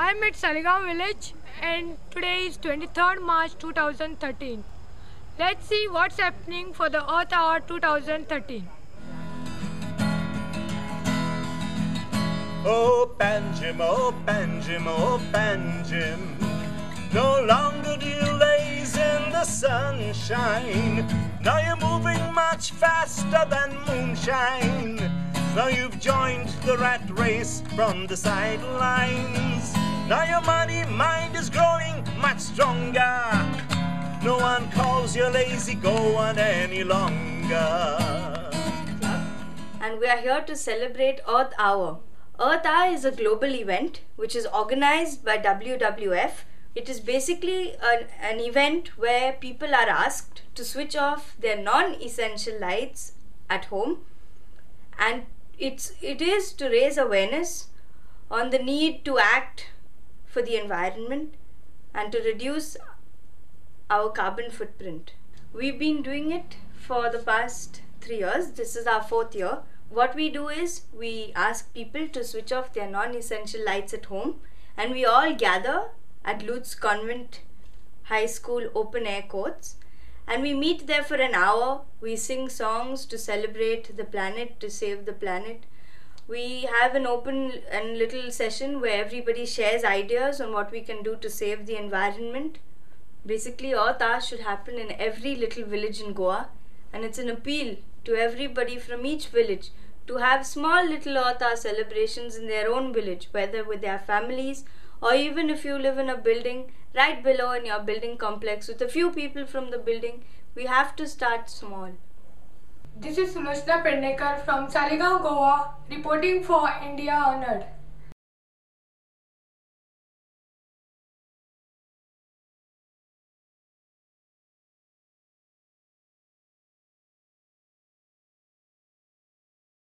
I'm at Saligaon village and today is 23rd March 2013. Let's see what's happening for the Earth Hour 2013. Oh, Panjim, oh, Panjim, oh, Panjim. No longer do you laze in the sunshine. Now you're moving much faster than moonshine. Now you've joined the rat race from the sidelines. Now your mind is growing much stronger. No one calls you lazy go on any longer. and we are here to celebrate Earth Hour. Earth Hour is a global event which is organized by WWF. It is basically an, an event where people are asked to switch off their non essential lights at home and it's, it is to raise awareness on the need to act for the environment and to reduce our carbon footprint. We've been doing it for the past three years. This is our fourth year. What we do is we ask people to switch off their non essential lights at home and we all gather at Lourdes Convent High School open air courts and we meet there for an hour. We sing songs to celebrate the planet, to save the planet. We have an open and little session where everybody shares ideas on what we can do to save the environment. Basically, Earth Hour should happen in every little village in Goa, and it's an appeal to everybody from each village to have small little Earth Hour celebrations in their own village, whether with their families or even if you live in a building right below in your building complex with a few people from the building. We have to start small. This is Sulochana Pednekar from Saligaon, Goa, reporting for India Unheard.